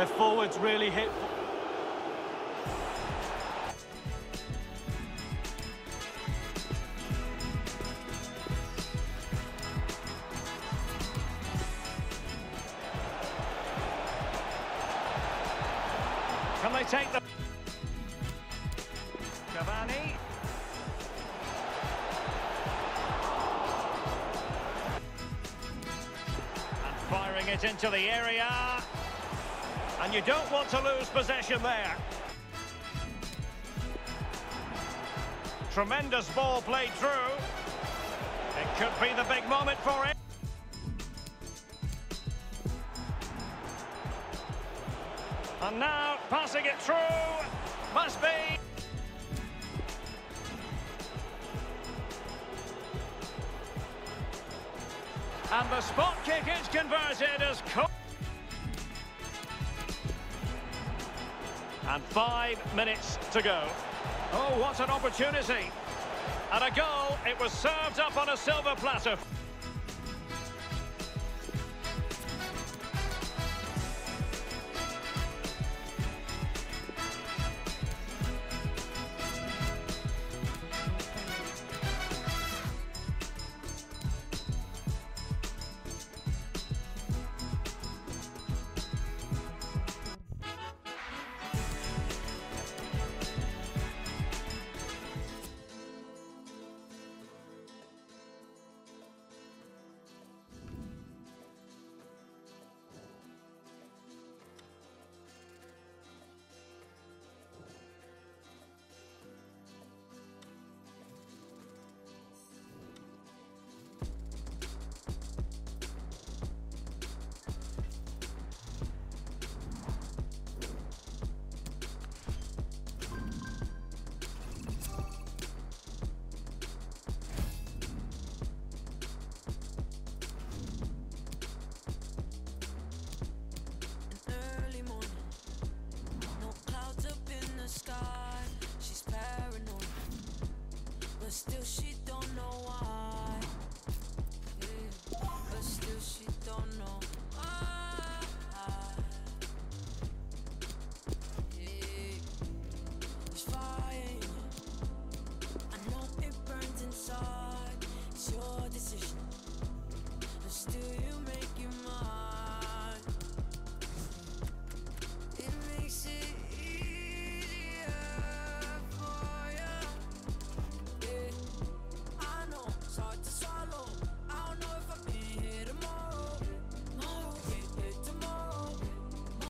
Their forwards really hit... Can they take the... Cavani. And firing it into the area. And you don't want to lose possession there. Tremendous ball played through. It could be the big moment for it. And now, passing it through. Must be. And the spot kick is converted as... and five minutes to go. Oh, what an opportunity. And a goal, it was served up on a silver platter.